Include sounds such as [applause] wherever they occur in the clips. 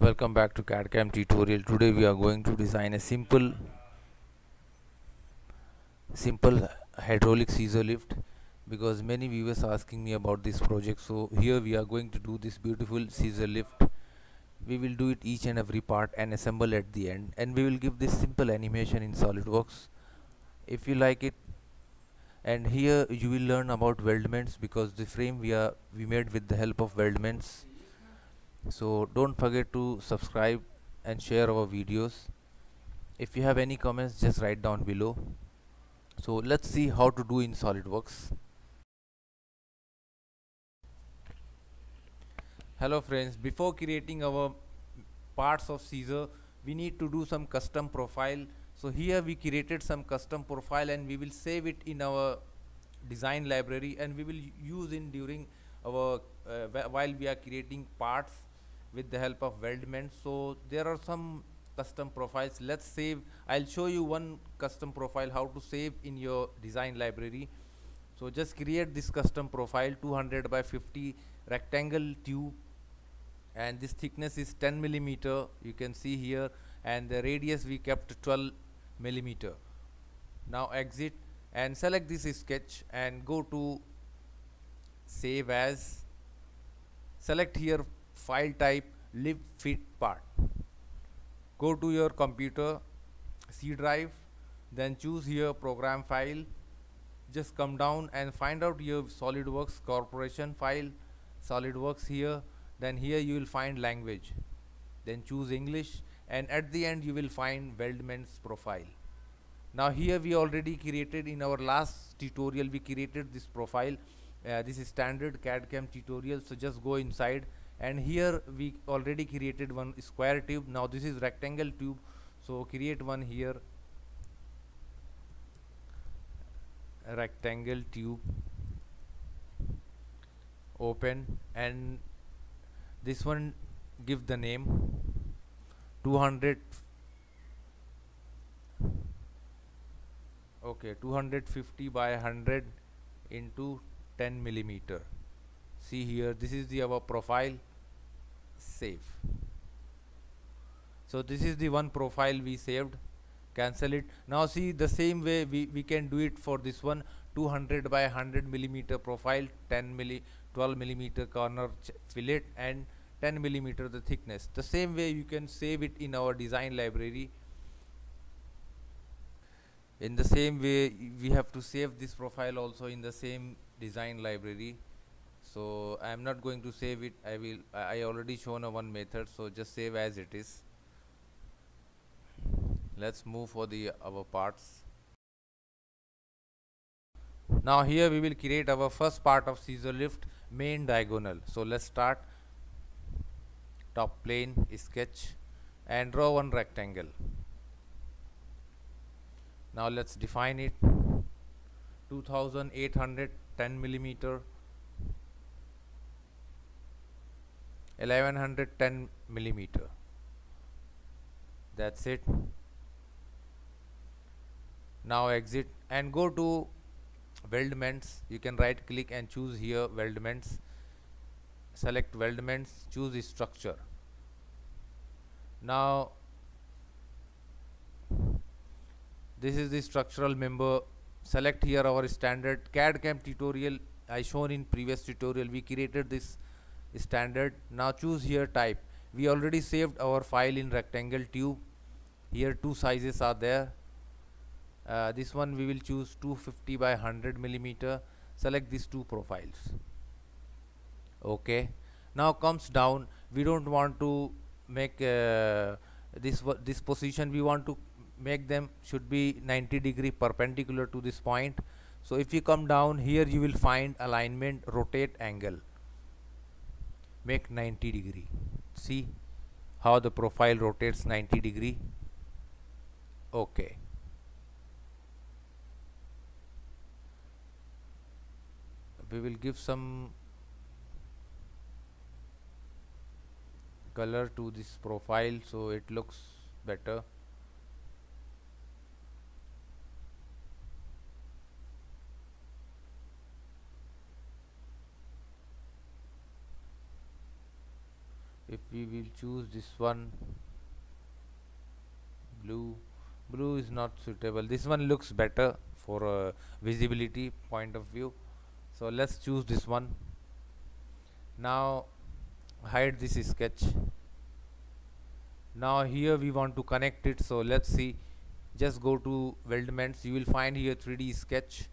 welcome back to CAD-CAM tutorial. Today we are going to design a simple simple hydraulic scissor lift because many viewers are asking me about this project. So here we are going to do this beautiful scissor lift. We will do it each and every part and assemble at the end. And we will give this simple animation in SolidWorks. If you like it and here you will learn about weldments because the frame we are we made with the help of weldments so don't forget to subscribe and share our videos. If you have any comments just write down below. So let's see how to do in SolidWorks. Hello friends. Before creating our parts of scissor we need to do some custom profile. So here we created some custom profile and we will save it in our design library and we will use in during our uh, while we are creating parts with the help of weldment so there are some custom profiles. Let's save I'll show you one custom profile how to save in your design library. So just create this custom profile 200 by 50 rectangle tube. And this thickness is 10 millimeter you can see here. And the radius we kept 12 millimeter. Now exit and select this sketch and go to save as. Select here file type lib feat part. Go to your computer C drive then choose here program file. Just come down and find out your SolidWorks corporation file SolidWorks here. Then here you will find language. Then choose English and at the end you will find weldments profile. Now here we already created in our last tutorial we created this profile. Uh, this is standard CAD CAM tutorial so just go inside and here we already created one square tube. Now this is rectangle tube. So create one here. Rectangle tube. Open. And this one give the name. 200 okay 250 by 100 into 10 millimeter. See here this is the our profile save so this is the one profile we saved. Cancel it. Now see the same way we, we can do it for this one 200 by 100 millimeter profile 10 milli 12 millimeter corner fillet and 10 millimeter the thickness. The same way you can save it in our design library. In the same way we have to save this profile also in the same design library so I am not going to save it. I will I already shown a one method so just save as it is. Let's move for the our parts. Now here we will create our first part of scissor lift main diagonal. So let's start. Top plane sketch and draw one rectangle. Now let's define it. 2810 millimeter 1110 millimeter. That's it. Now exit and go to weldments. You can right click and choose here weldments. Select weldments choose the structure. Now this is the structural member. Select here our standard CAD CAM tutorial. I shown in previous tutorial. We created this standard. Now choose here type. We already saved our file in rectangle tube. Here two sizes are there. Uh, this one we will choose 250 by 100 millimeter. Select these two profiles. Okay. Now comes down. We don't want to make uh, this this position. We want to make them should be 90 degree perpendicular to this point. So if you come down here you will find alignment rotate angle make 90 degree. See how the profile rotates 90 degree? Okay. We will give some color to this profile so it looks better we will choose this one blue. Blue is not suitable. This one looks better for a visibility point of view. So let's choose this one. Now hide this sketch. Now here we want to connect it. So let's see. Just go to weldments. You will find here 3d sketch.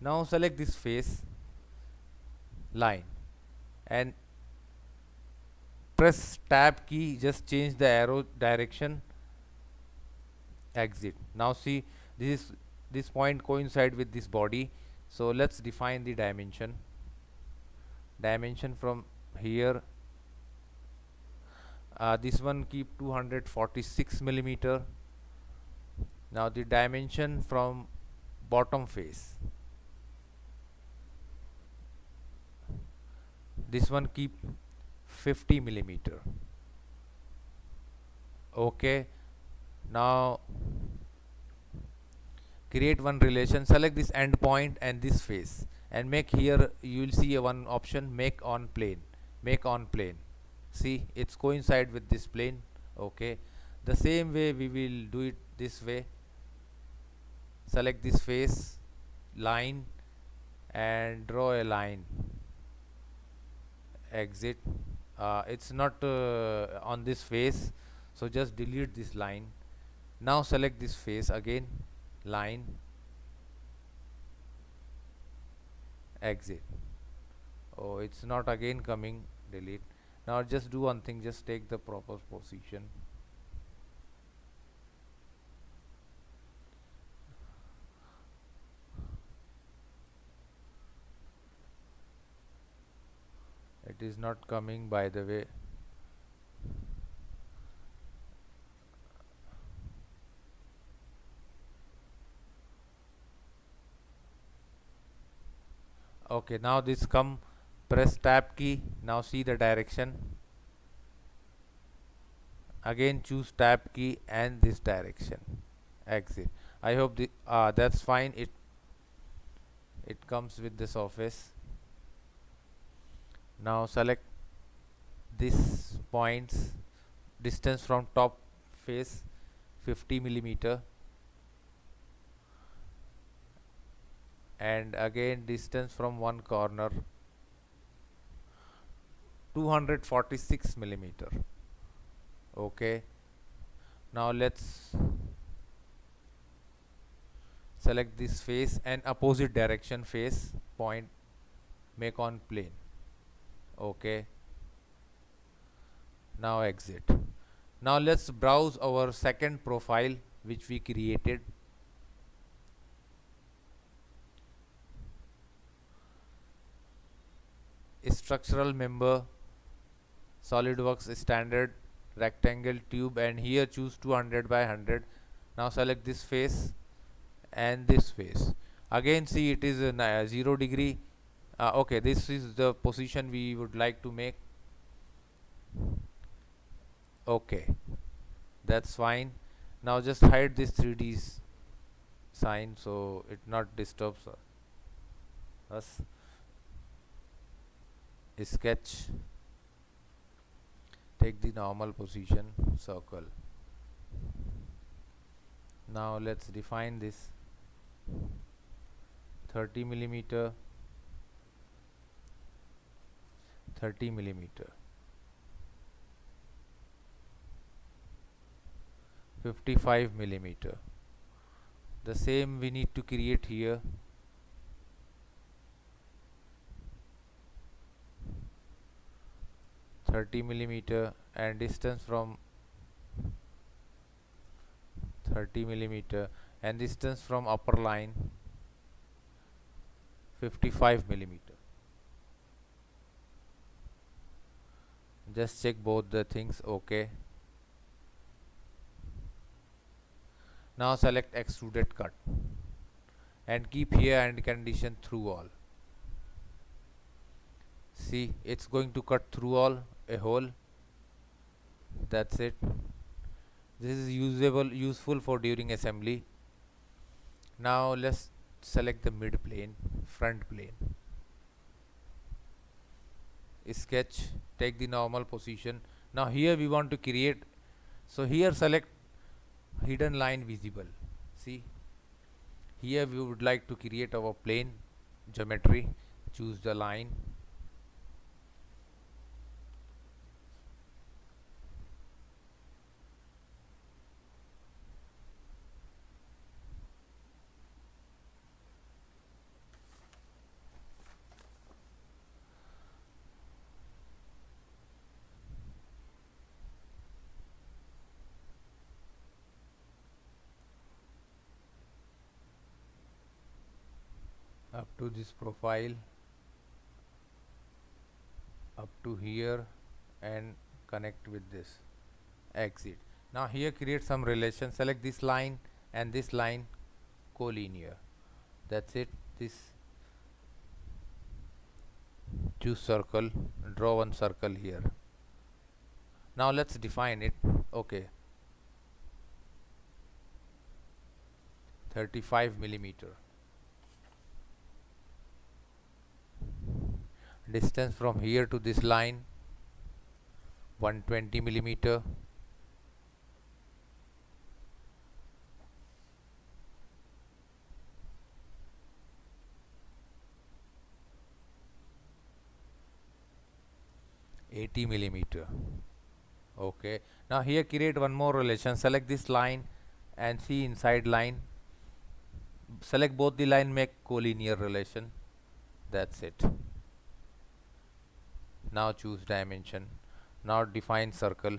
Now select this face line. And press tab key just change the arrow direction exit. Now see this is this point coincide with this body. So let's define the dimension. Dimension from here uh, this one keep 246 millimeter. Now the dimension from bottom face. This one keep 50 millimeter. Okay? Now create one relation select this end point and this face. And make here you will see a one option make on plane make on plane. See it's coincide with this plane okay? The same way we will do it this way. Select this face line and draw a line. Exit uh, it's not uh, on this face. So just delete this line. Now select this face again. Line. Exit. Oh it's not again coming. Delete. Now just do one thing. Just take the proper position it is not coming by the way. Okay now this come press tab key now see the direction. Again choose tab key and this direction exit. I hope the uh, that's fine. It it comes with the surface now select this points distance from top face 50 millimeter. And again distance from one corner 246 millimeter. Okay. Now let's select this face and opposite direction face point make on plane okay. Now exit. Now let's browse our second profile which we created. Structural member SolidWorks standard rectangle tube and here choose 200 by 100 now select this face and this face. Again see it is a uh, 0 degree uh, okay this is the position we would like to make. Okay that's fine. Now just hide this 3d sign so it not disturbs us. Sketch. Take the normal position circle. Now let's define this. 30 millimeter 30 millimeter. 55 millimeter. The same we need to create here. 30 millimeter and distance from 30 millimeter and distance from upper line 55 millimeter just check both the things okay? Now select extruded cut and keep here and condition through all. See it's going to cut through all a hole. That's it. This is usable useful for during assembly. Now let's select the mid plane front plane sketch take the normal position. Now here we want to create so here select hidden line visible. See here we would like to create our plane geometry. Choose the line to this profile up to here and connect with this exit. Now here create some relation. Select this line and this line collinear. That's it. This choose circle draw one circle here. Now let's define it. Okay. 35 millimeter distance from here to this line 120 millimeter Eighty millimeter. Okay. Now here create one more relation. Select this line and see inside line. Select both the line. Make collinear relation. That's it now choose dimension. Now define circle.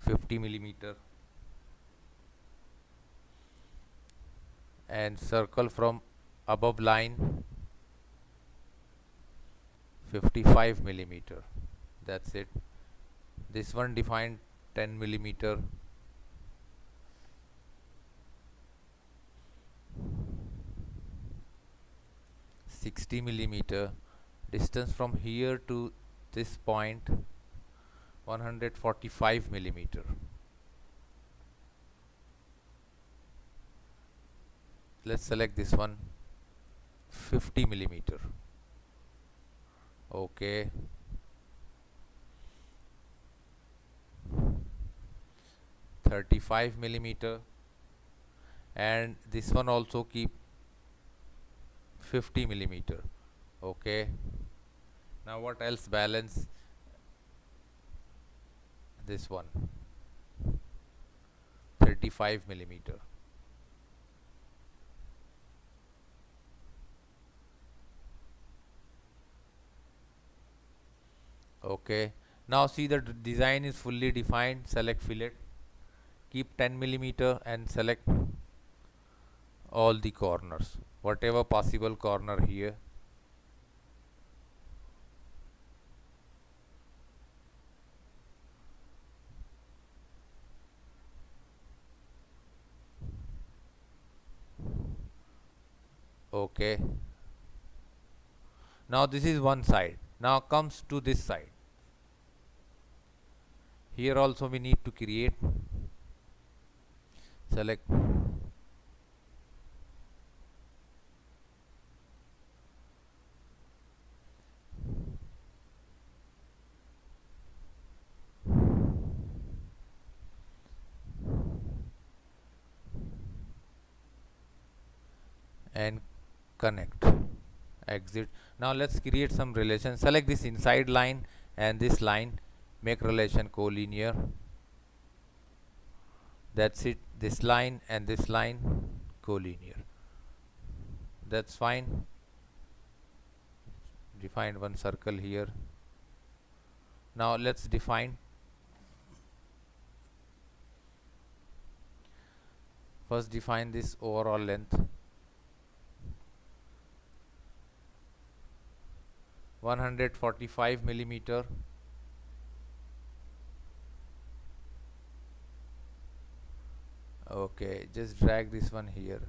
50 millimeter. And circle from above line. 55 millimeter. That's it. This one defined 10 millimeter 60 millimeter distance from here to this point 145 millimeter. Let's select this one 50 millimeter. Okay. 35 millimeter. And this one also keep 50 millimeter. Okay. Now what else balance? This one. 35 millimeter. Okay. Now see the design is fully defined. Select fillet. Keep 10 millimeter and select all the corners whatever possible corner here. Okay. Now this is one side. Now comes to this side. Here also we need to create. Select and connect exit. Now let's create some relation. Select this inside line and this line make relation collinear. That's it. This line and this line collinear. That's fine. Define one circle here. Now let's define. First define this overall length 145 millimeter. Okay just drag this one here.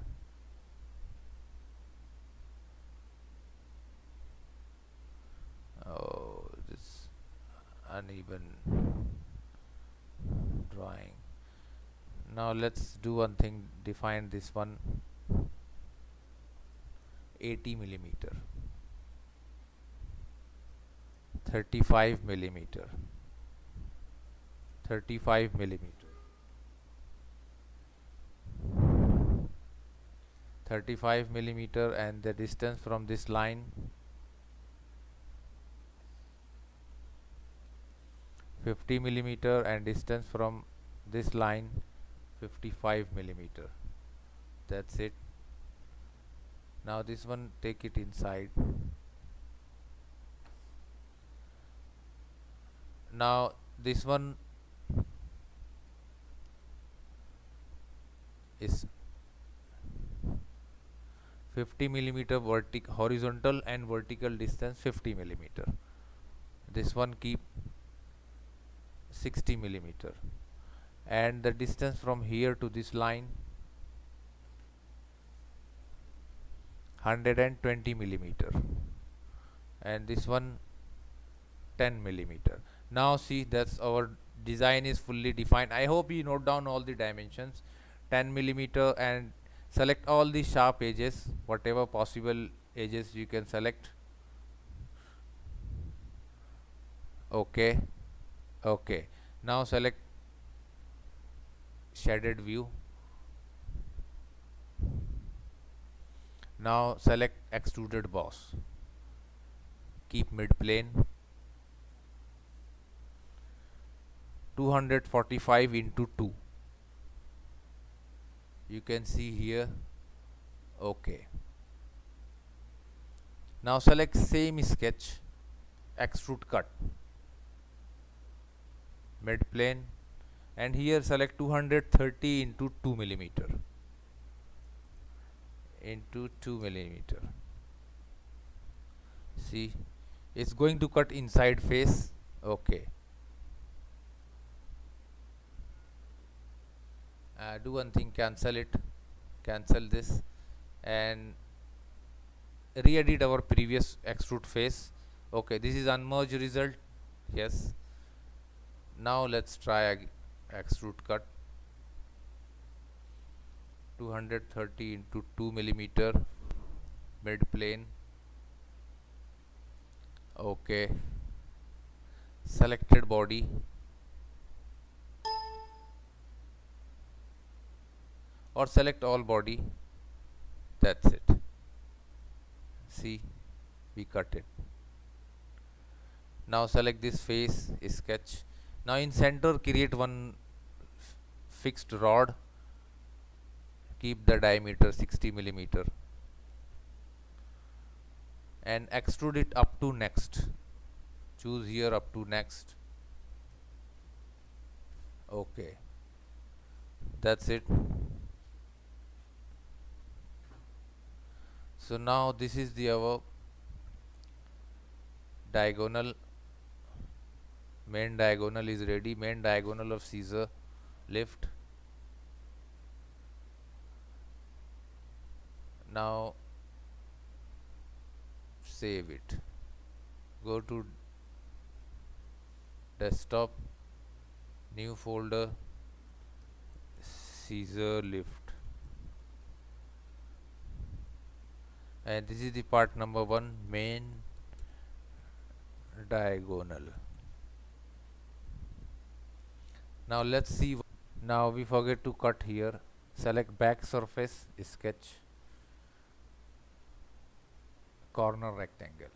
Oh this uneven drawing. Now let's do one thing define this one 80 millimeter 35 millimeter. 35 millimeter. 35 millimeter and the distance from this line 50 millimeter and distance from this line 55 millimeter. That's it. Now this one take it inside now this one is 50 millimeter horizontal and vertical distance 50 millimeter. This one keep 60 millimeter. And the distance from here to this line 120 millimeter. And this one 10 millimeter now see that's our design is fully defined. I hope you note down all the dimensions 10 millimeter and select all the sharp edges whatever possible edges you can select. Okay okay. Now select shaded view. Now select extruded boss. Keep mid plane 245 into 2 you can see here okay. Now select same sketch extrude cut mid plane and here select 230 into 2 millimeter into 2 millimeter. See it's going to cut inside face okay uh, do one thing cancel it cancel this and re-edit our previous extrude face okay this is unmerged result. Yes. Now let's try extrude cut. 230 into 2 millimeter mid plane. Okay. Selected body or select all body. That's it. See we cut it. Now select this face sketch. Now in center create one fixed rod. Keep the diameter 60 millimeter. And extrude it up to next. Choose here up to next. Okay. That's it so now this is the our diagonal main diagonal is ready. Main diagonal of scissor lift. Now save it. Go to desktop new folder scissor lift and this is the part number one main diagonal. Now let's see now we forget to cut here. Select back surface sketch corner rectangle.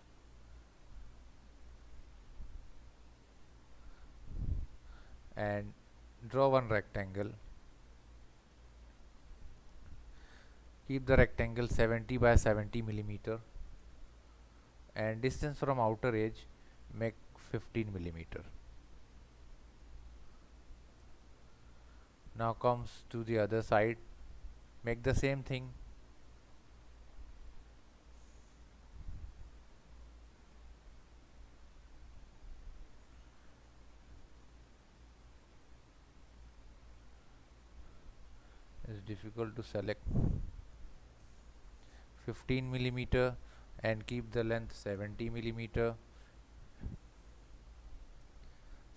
And draw one rectangle keep the rectangle 70 by 70 millimeter and distance from outer edge make 15 millimeter. Now comes to the other side. Make the same thing. It's difficult to select 15 millimeter and keep the length 70 millimeter.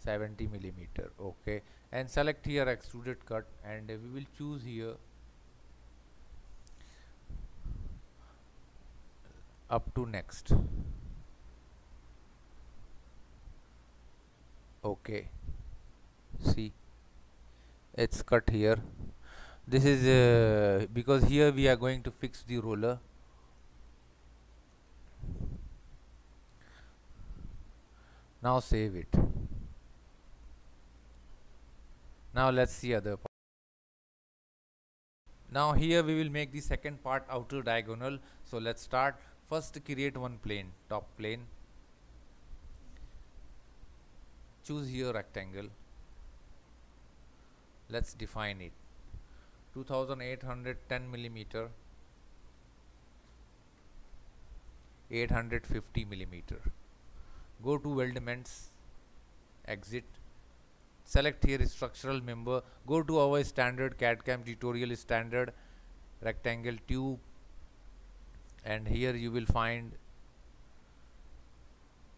70 millimeter okay. And select here extruded cut and uh, we will choose here up to next. Okay. See it's cut here. This is uh, because here we are going to fix the roller now save it. Now let's see other part. Now here we will make the second part outer diagonal. So let's start. First create one plane top plane. Choose here rectangle. Let's define it. 2810 millimeter. 850 millimeter go to weldments exit select here structural member go to our standard CAD CAM tutorial standard rectangle tube and here you will find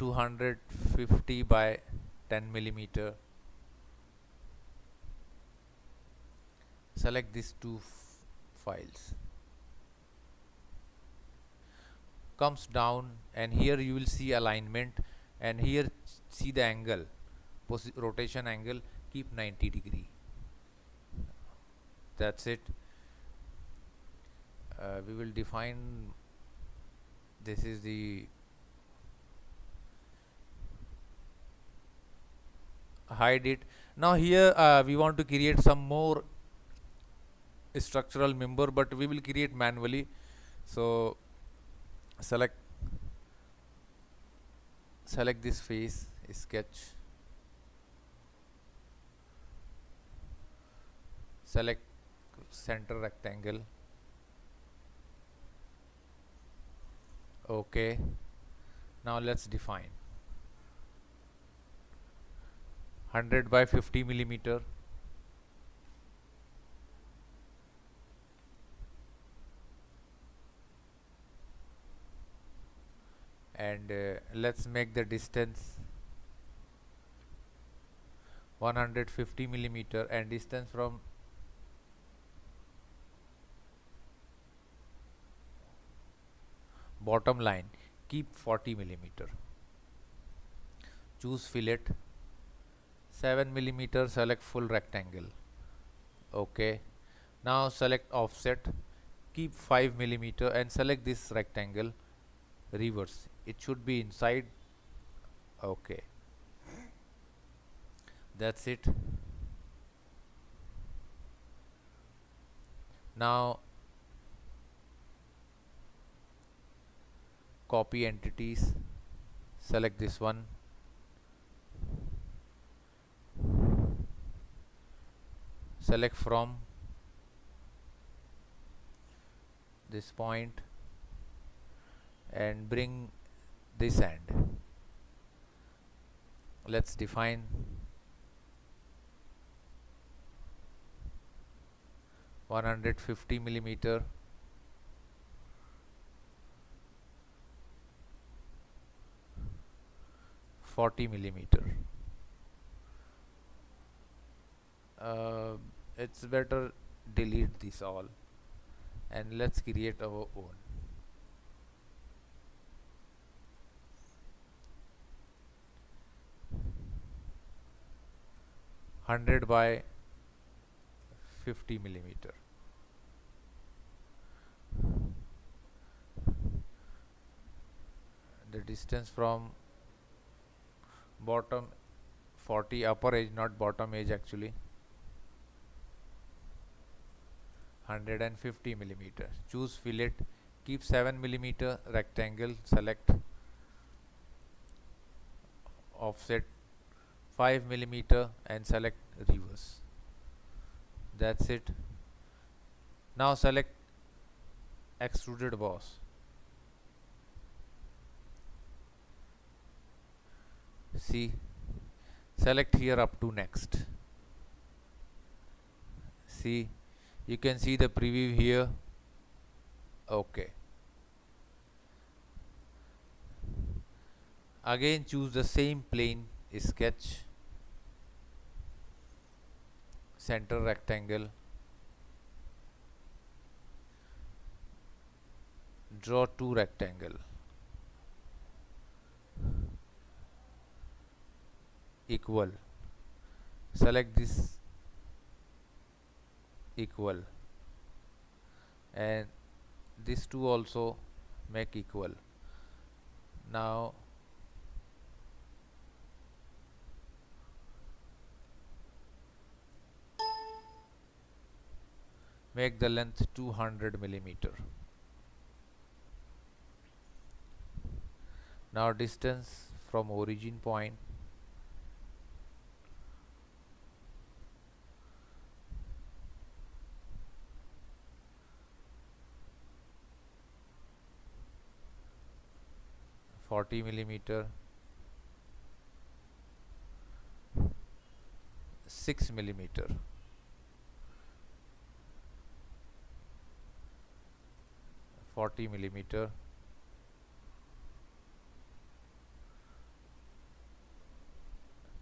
250 by 10 millimeter. Select these two files. Comes down and here you will see alignment and here see the angle. Rotation angle keep 90 degree. That's it. Uh, we will define this is the hide it. Now here uh, we want to create some more structural member but we will create manually. So select select this face sketch. Select center rectangle. Okay. Now let's define. 100 by 50 millimeter and uh, let's make the distance 150 millimeter and distance from bottom line keep 40 millimeter. Choose fillet 7 millimeter select full rectangle. Okay. Now select offset keep 5 millimeter and select this rectangle reverse it should be inside. Okay. That's it. Now copy entities. Select this one. Select from this point and bring this end. Let's define one hundred fifty millimeter forty millimeter. Uh, it's better delete this all and let's create our own 100 by 50 millimeter. The distance from bottom 40 upper edge not bottom edge actually 150 millimeter. Choose fillet keep 7 millimeter rectangle select offset 5 millimeter and select reverse. That's it. Now select extruded boss. See select here up to next. See you can see the preview here. Okay. Again choose the same plane sketch center rectangle. Draw two rectangle. Equal. Select this equal. And these two also make equal. Now make the length 200 millimeter. Now distance from origin point. Forty millimeter, six millimeter. 40 millimeter.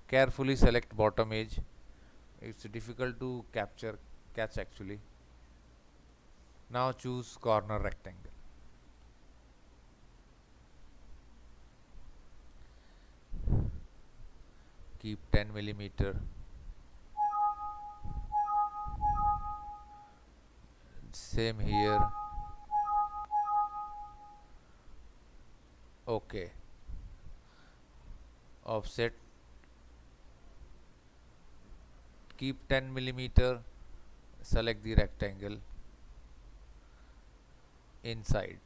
Carefully select bottom edge. It's difficult to capture catch actually. Now choose corner rectangle. Keep 10 millimeter. Same here okay offset. Keep 10 millimeter. Select the rectangle. Inside.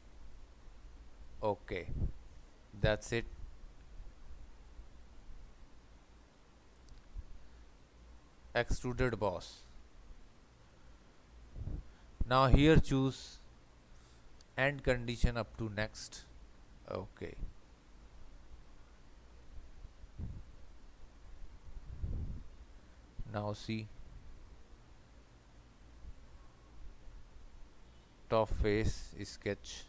Okay that's it. Extruded boss. Now here choose end condition up to next okay now see. Top face sketch.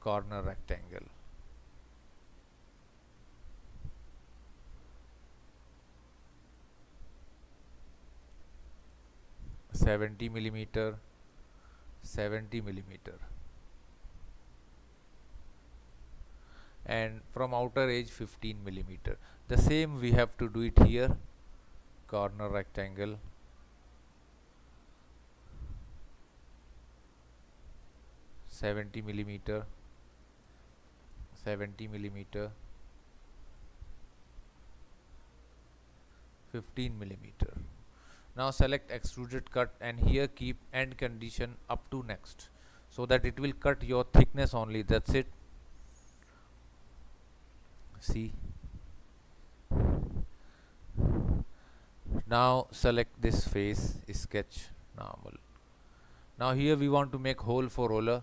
Corner rectangle. Seventy millimeter. Seventy millimeter and from outer edge 15 millimeter. The same we have to do it here corner rectangle. Seventy millimeter, seventy millimeter, fifteen millimeter. Now select extruded cut and here keep end condition up to next so that it will cut your thickness only that's it see now select this face sketch normal. Now here we want to make hole for roller.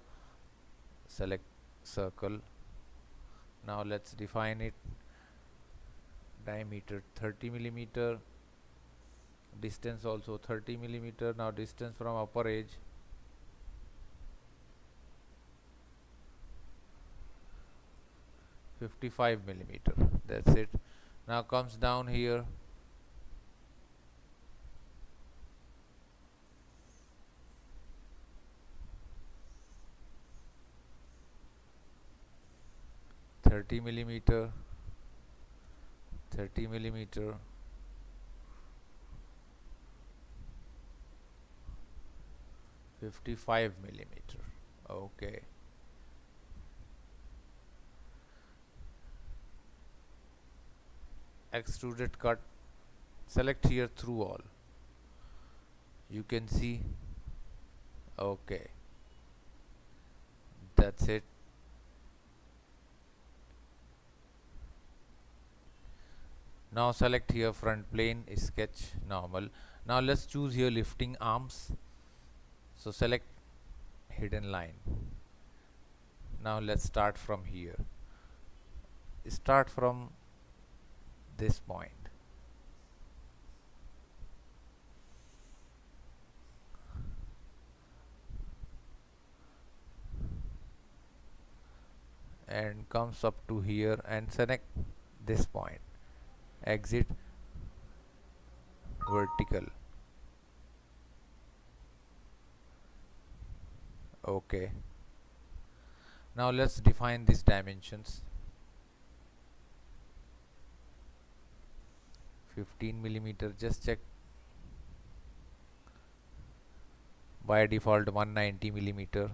Select circle. Now let's define it. Diameter 30 millimeter. Distance also 30 millimeter. Now distance from upper edge 55 millimeter that's it now comes down here Thirty millimeter, thirty millimeter, fifty five millimeter. Okay. Extruded cut select here through all. You can see okay. That's it. Now select here front plane sketch normal. Now let's choose here lifting arms. So select hidden line. Now let's start from here. Start from this point. and comes up to here and select this point. Exit vertical. Okay. Now let's define these dimensions 15 millimeter just check. By default 190 millimeter.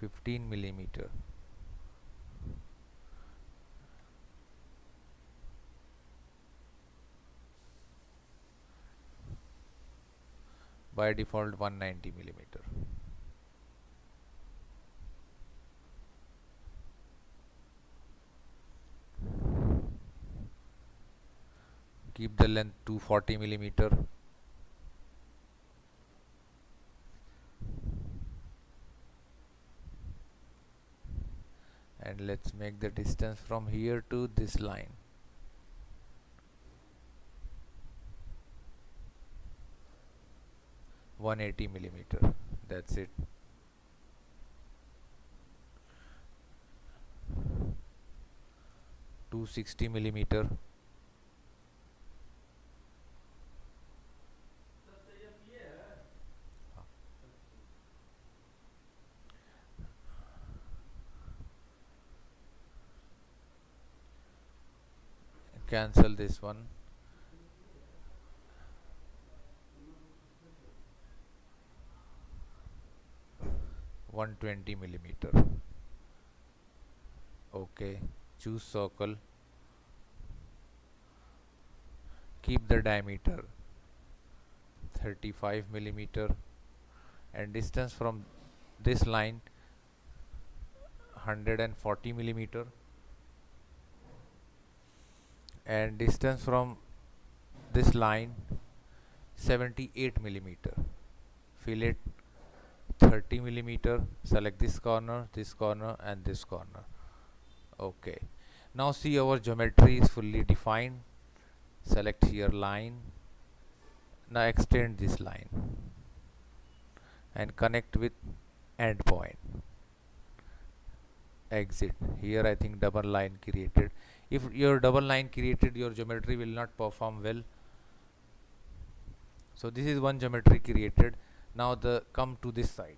15 millimeter. By default 190 millimeter keep the length 240 millimeter and let's make the distance from here to this line One eighty millimeter. That's it. Two sixty millimeter. Cancel this one. one twenty millimeter. Okay choose circle. Keep the diameter 35 millimeter and distance from this line 140 millimeter and distance from this line 78 millimeter. Fillet 30 millimeter select this corner this corner and this corner. Okay. Now see our geometry is fully defined. Select here line. Now extend this line. And connect with end point exit. Here I think double line created if your double line created your geometry will not perform well. So this is one geometry created. Now the come to this side.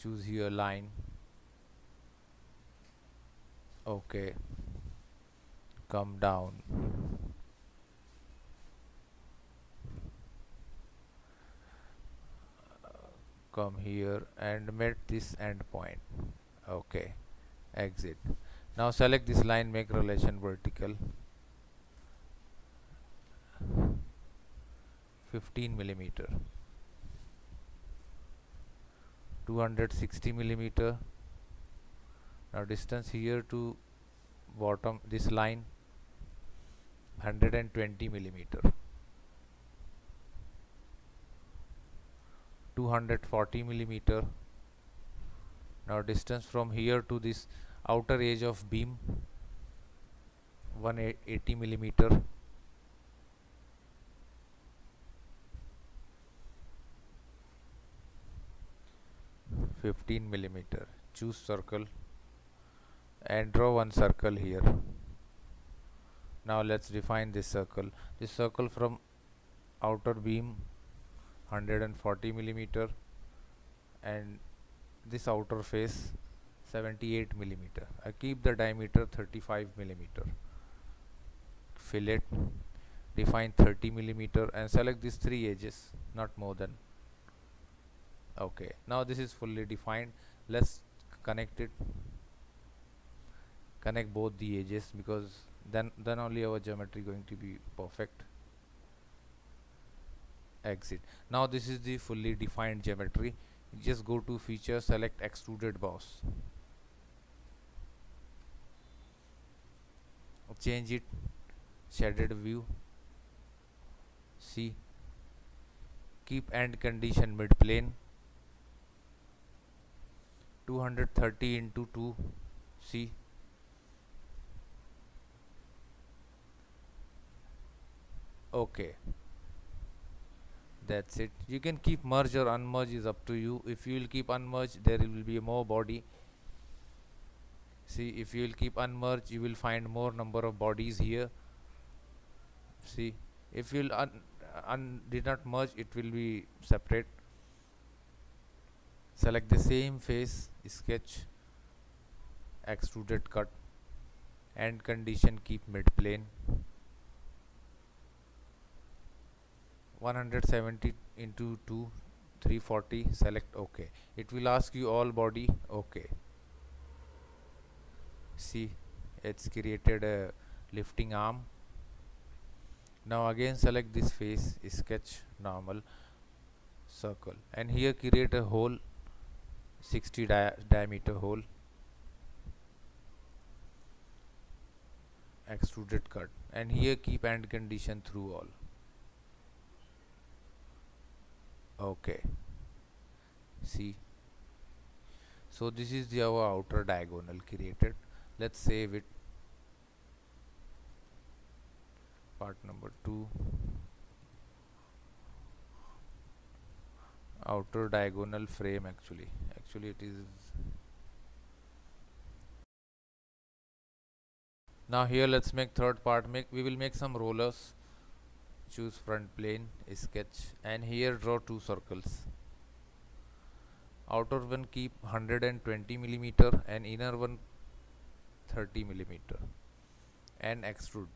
Choose here line. Okay. Come down come here and meet this end point okay exit. Now select this line make relation vertical. 15 millimeter. 260 millimeter. Now distance here to bottom this line 120 millimeter 240 millimeter now distance from here to this outer edge of beam 180 millimeter Fifteen millimeter. Choose circle and draw one circle here. Now let's define this circle. This circle from outer beam 140 millimeter and this outer face 78 millimeter. I keep the diameter 35 millimeter. Fillet define 30 millimeter and select these three edges not more than. Okay now this is fully defined. Let's connect it. Connect both the edges because then then only our geometry going to be perfect exit. Now this is the fully defined geometry. Just go to feature select extruded boss. Change it. Shaded view. See. Keep end condition mid plane. 230 into 2 see. Okay that's it. You can keep merge or unmerge is up to you. If you will keep unmerge there will be more body. See if you will keep unmerge you will find more number of bodies here. See if you will un, un did not merge it will be separate. Select the same face sketch extruded cut end condition keep mid plane 170 into 2 340 select ok. It will ask you all body ok. See it's created a lifting arm. Now again select this face sketch normal circle. And here create a hole 60 di diameter hole. Extruded cut. And here keep end condition through all okay. See? So this is the our outer diagonal created. Let's save it. Part number 2 outer diagonal frame actually. Actually it is now here let's make third part. Make we will make some rollers choose front plane sketch and here draw two circles. Outer one keep 120 millimeter and inner one 30 millimeter and extrude.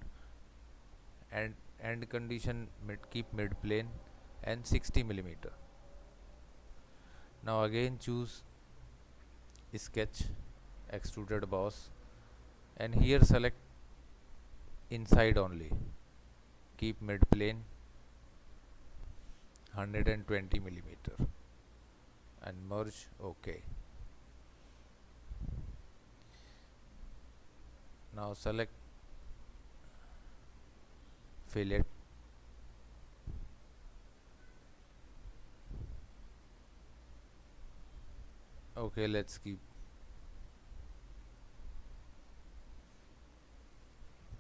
And end condition mid keep mid plane and 60 millimeter. Now again choose sketch extruded boss and here select inside only keep mid plane 120 millimeter and merge ok now select fillet. Okay let's keep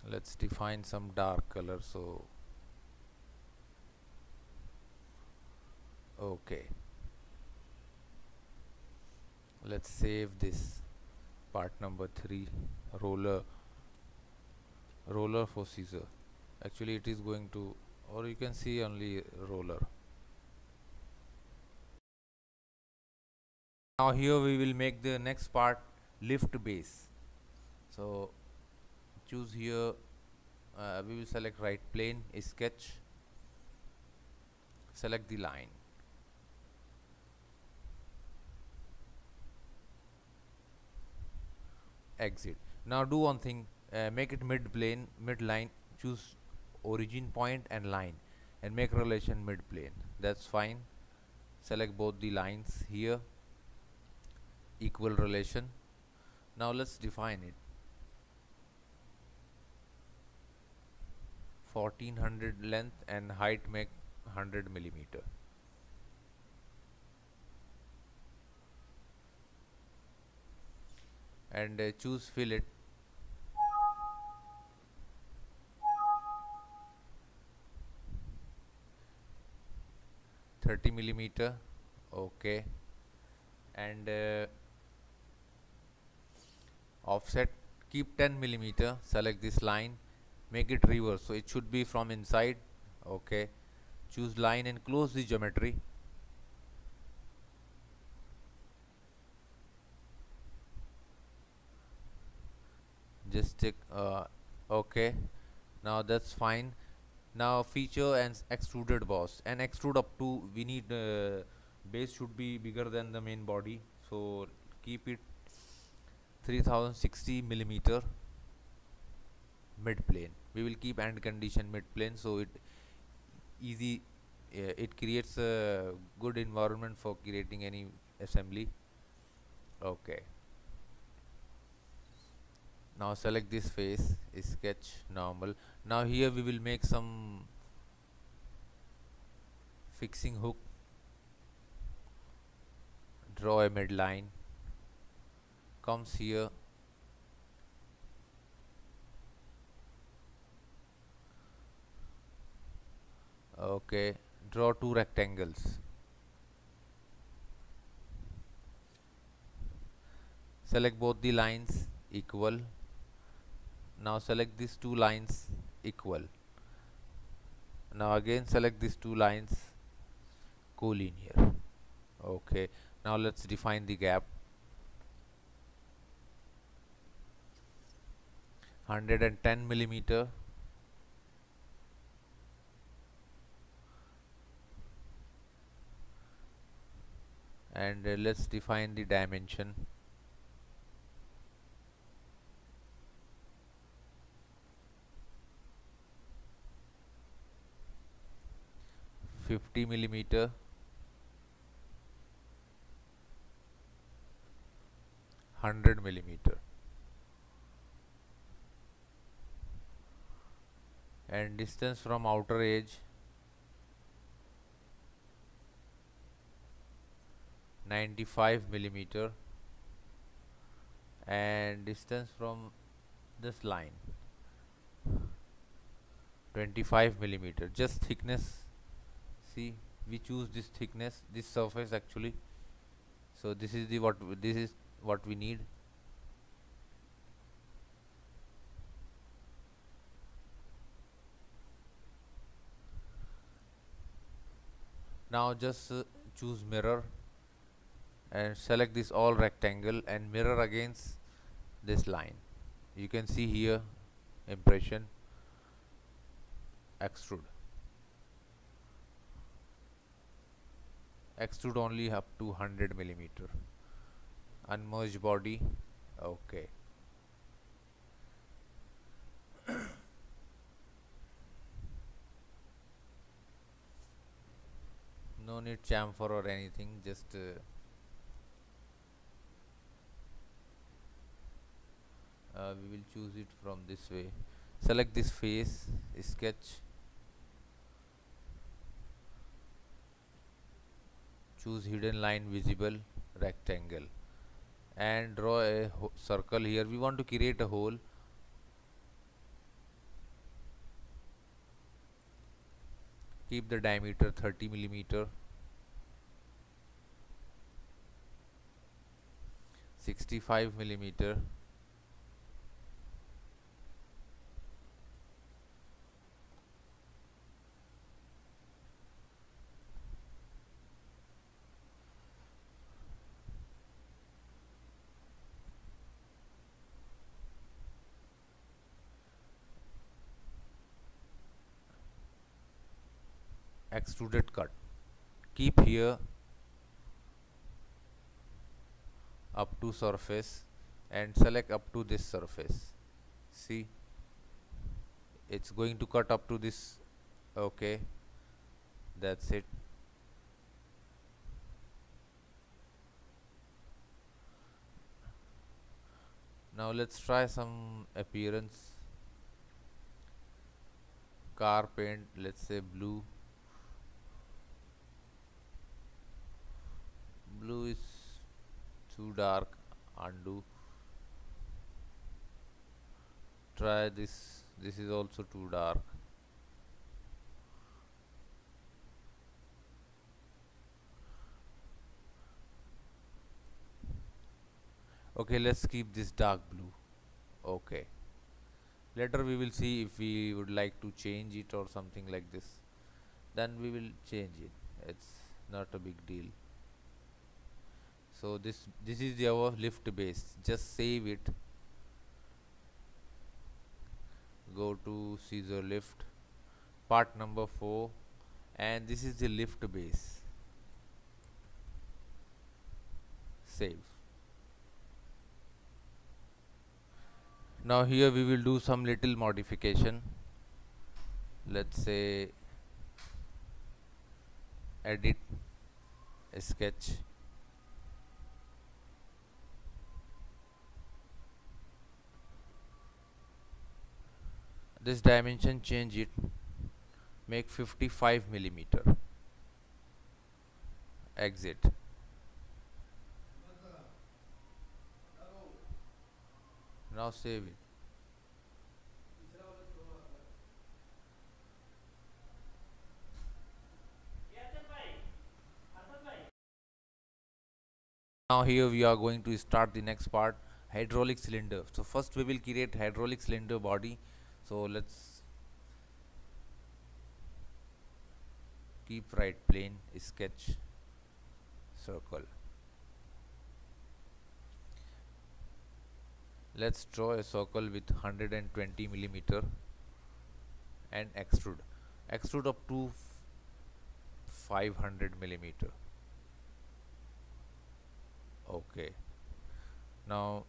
let's define some dark color so okay. Let's save this part number 3 roller roller for scissor. Actually it is going to or you can see only roller. Now here we will make the next part lift base. So choose here uh, we will select right plane sketch. Select the line. Exit. Now do one thing uh, make it mid plane mid line choose origin point and line and make relation mid plane. That's fine. Select both the lines here. Equal relation. Now let's define it 1400 length and height make 100 millimeter. And uh, choose fillet. Thirty millimeter, okay, and uh, offset keep 10 millimeter select this line make it reverse. So it should be from inside okay. Choose line and close the geometry. Just take uh, okay. Now that's fine. Now feature and extruded boss. And extrude up to we need uh, base should be bigger than the main body. So keep it 3060 millimeter mid plane. We will keep end condition mid plane so it easy uh, it creates a good environment for creating any assembly. Okay. Now select this face sketch normal. Now here we will make some fixing hook. Draw a midline. Comes here okay draw two rectangles. Select both the lines equal. Now select these two lines equal. Now again select these two lines collinear. Okay now let's define the gap. 110 millimeter and uh, let's define the dimension. Fifty millimeter. Hundred millimeter. And distance from outer edge 95 millimeter and distance from this line 25 millimeter. Just thickness. See we choose this thickness this surface actually. So this is the what this is what we need. Now just uh, choose mirror and select this all rectangle and mirror against this line. You can see here impression extrude. Extrude only up to 100 millimeter. Unmerged body okay. [coughs] No need chamfer or anything just uh, uh, we will choose it from this way. Select this face sketch. Choose hidden line visible rectangle. And draw a circle here. We want to create a hole. Keep the diameter 30 millimeter. 65 millimeter extruded cut. Keep here up to surface and select up to this surface. See it's going to cut up to this okay that's it. Now let's try some appearance. Car paint let's say blue blue is too dark undo. Try this this is also too dark. Okay let's keep this dark blue. Okay. Later we will see if we would like to change it or something like this. Then we will change it. It's not a big deal so this this is our lift base. Just save it. Go to scissor lift part number 4 and this is the lift base. Save. Now here we will do some little modification. Let's say edit sketch this dimension change it make 55 millimeter. Exit. Now save it. Now here we are going to start the next part hydraulic cylinder. So first we will create hydraulic cylinder body so let's keep right plane sketch circle. Let's draw a circle with 120 millimeter and extrude. Extrude up to 500 millimeter. Okay. Now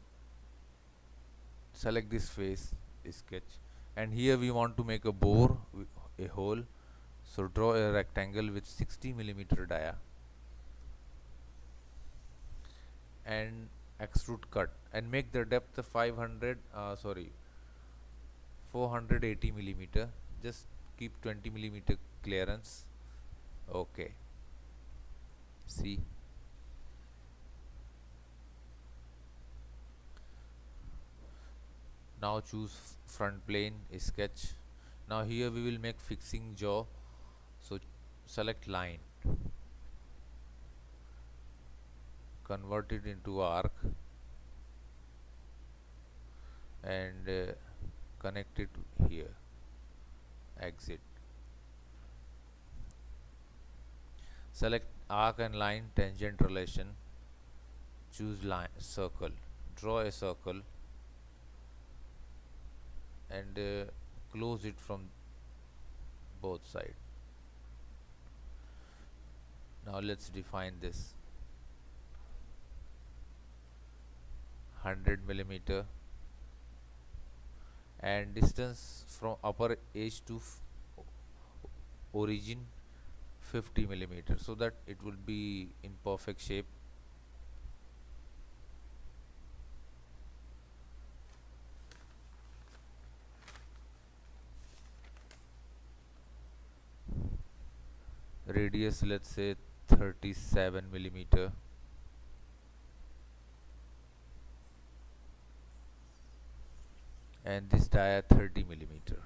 select this face sketch and here we want to make a bore a hole. So draw a rectangle with 60 millimeter dia. And extrude cut. And make the depth 500 uh, sorry 480 millimeter. Just keep 20 millimeter clearance. Okay. See? Now choose front plane sketch. Now here we will make fixing jaw. So select line. Convert it into arc. And uh, connect it here. Exit. Select arc and line tangent relation. Choose line circle. Draw a circle and uh, close it from both sides now let's define this. 100 millimeter. And distance from upper edge to origin 50 millimeter. So that it will be in perfect shape radius let's say 37 millimeter. And this dia 30 millimeter.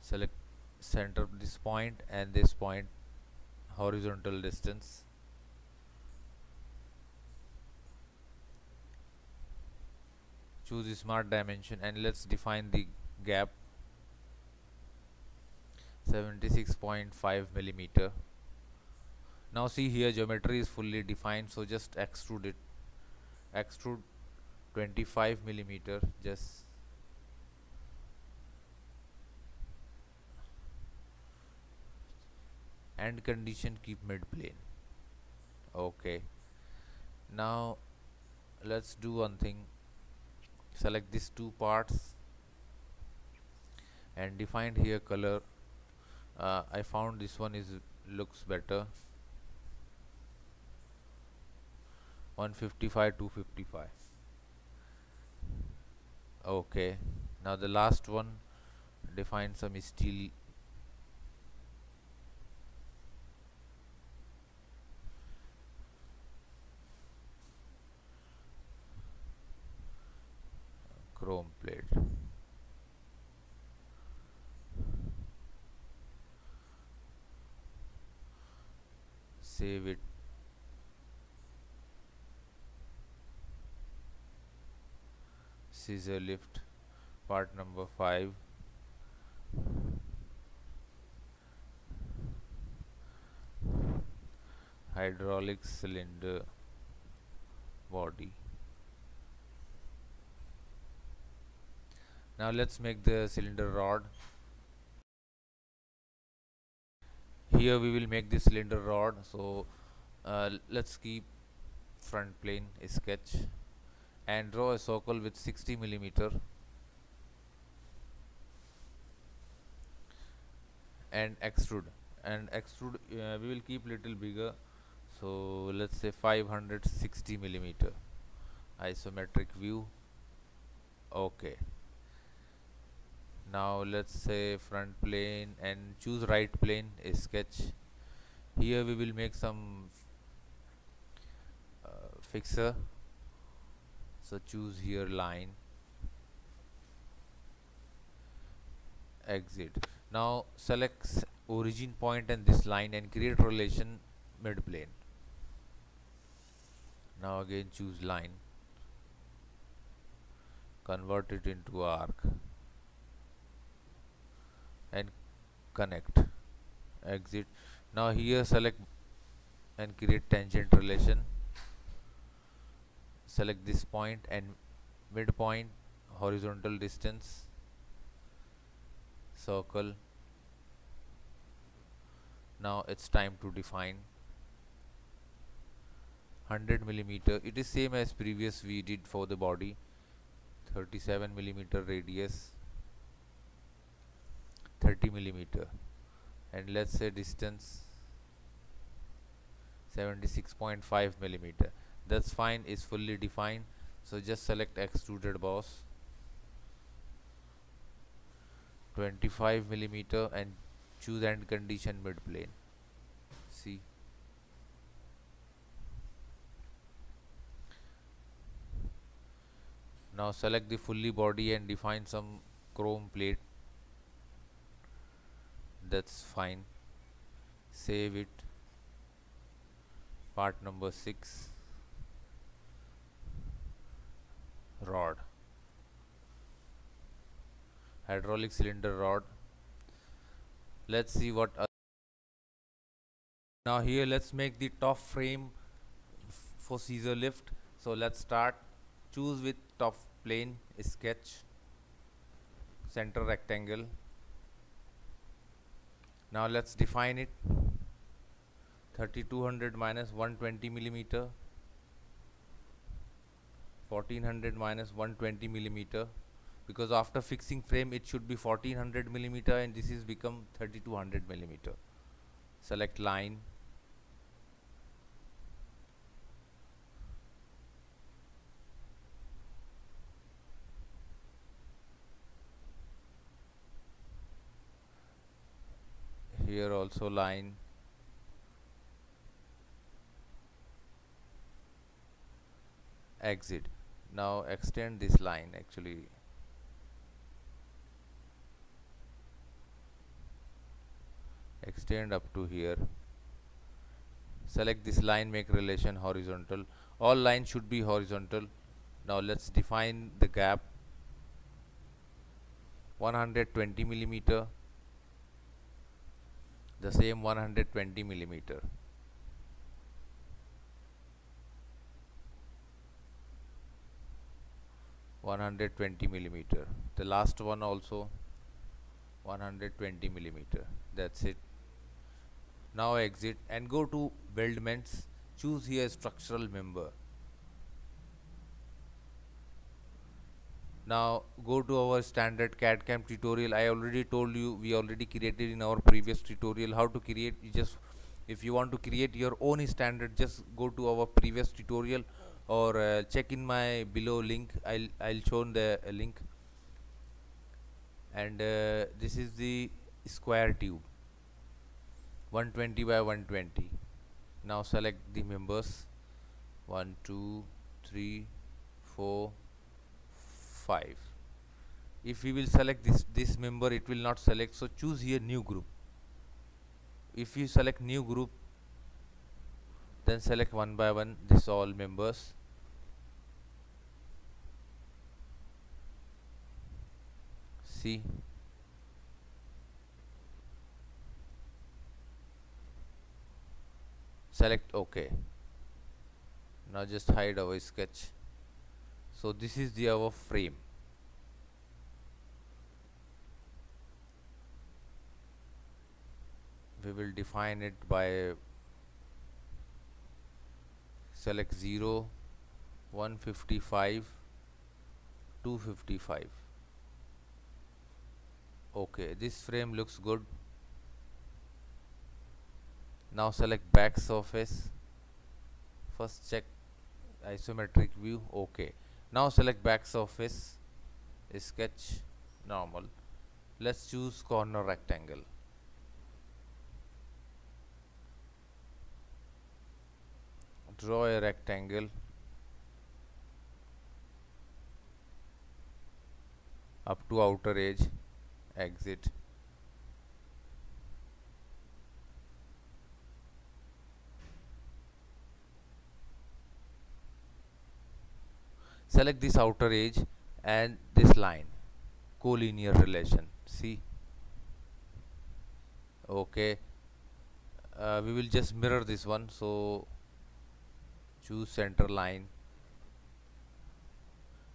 Select center of this point and this point horizontal distance choose the smart dimension and let's define the gap. 76.5 millimeter. Now see here geometry is fully defined so just extrude it. Extrude 25 millimeter just end condition keep mid plane. Okay. Now let's do one thing select these two parts and define here color. Uh, I found this one is looks better. 155 255 okay. Now the last one define some steel chrome plate. Save it. Scissor lift part number 5 hydraulic cylinder body now let's make the cylinder rod. Here we will make the cylinder rod. So uh, let's keep front plane sketch and draw a circle with 60 millimeter. And extrude. And extrude uh, we will keep little bigger. So let's say 560 millimeter isometric view. Okay now let's say front plane and choose right plane sketch. Here we will make some uh, fixer. So choose here line. Exit. Now select origin point and this line and create relation mid plane. Now again choose line. Convert it into arc and connect exit. Now here select and create tangent relation. Select this point and midpoint horizontal distance circle. Now it's time to define. 100 millimeter it is same as previous we did for the body. 37 millimeter radius 30 millimeter. And let's say distance 76.5 millimeter. That's fine is fully defined. So just select extruded boss. 25 millimeter and choose end condition mid plane. See? Now select the fully body and define some chrome plate that's fine. Save it. Part number 6 rod. Hydraulic cylinder rod. Let's see what now here let's make the top frame for scissor lift. So let's start. Choose with top plane sketch center rectangle now let's define it. 3200 minus 120 millimeter. 1400 minus 120 millimeter. Because after fixing frame it should be 1400 millimeter and this is become 3200 millimeter. Select line here also line. Exit. Now extend this line actually. Extend up to here. Select this line make relation horizontal. All lines should be horizontal. Now let's define the gap. 120 millimeter the same 120 millimeter. one hundred twenty millimeter. The last one also one hundred twenty millimeter. That's it. Now exit and go to weldments choose here structural member now go to our standard CAD CAM tutorial. I already told you we already created in our previous tutorial how to create. You just if you want to create your own standard just go to our previous tutorial or uh, check in my below link. I'll I'll show the uh, link. And uh, this is the square tube 120 by 120 now select the members. 1 2 3 4 5 if we will select this this member it will not select. So choose here new group. If you select new group then select one by one this all members. See? Select ok now just hide our sketch so this is the our frame. We will define it by select 0 155 255 okay this frame looks good. Now select back surface. First check isometric view. Okay now select back surface sketch normal. Let's choose corner rectangle. Draw a rectangle. Up to outer edge exit select this outer edge and this line collinear relation see? Okay. Uh, we will just mirror this one so choose center line.